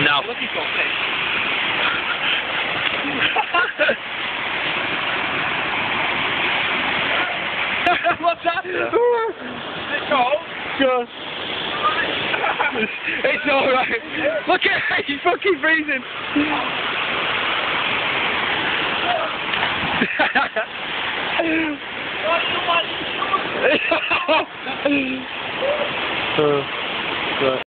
No. What's that? Yeah. Is it cold? God. it's alright. Look at he's fucking freezing. Uh, right.